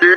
Yeah.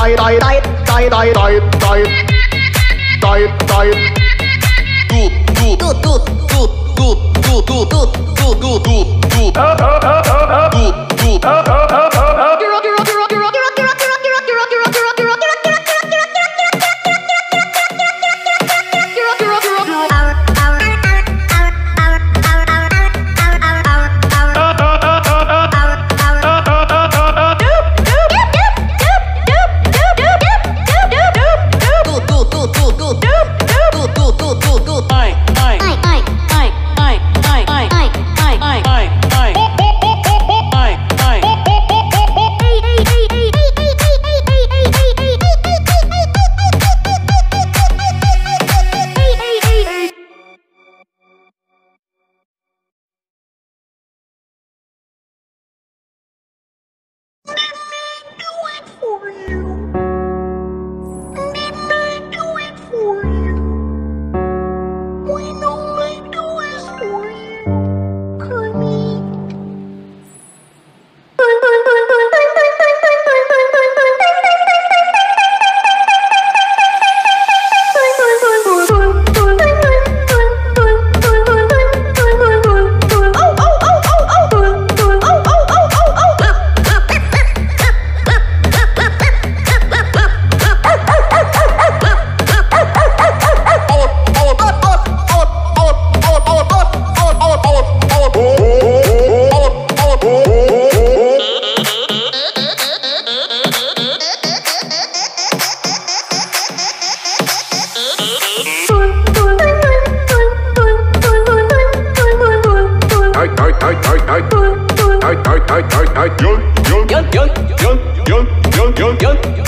đòi đòi đòi đòi đòi đòi đòi do do do do do do.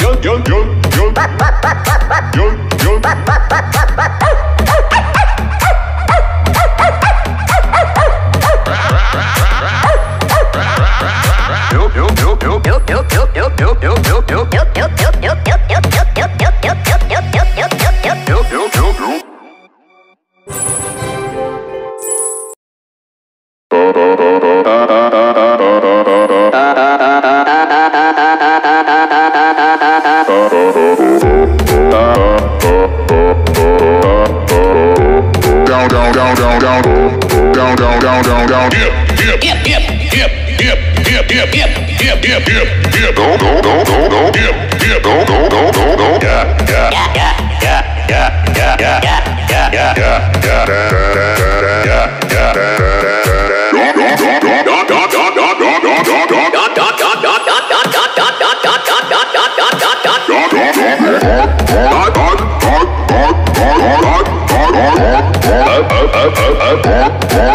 yo, yo, yo, yo. down, down, down, dip, dip, dip, dip, dip, dip, dip, dip, dip, dip, dip, dip, dip, go, go, go, go, go, dip, dip, go, go, go, go, go, yeah, yeah, yeah, yeah.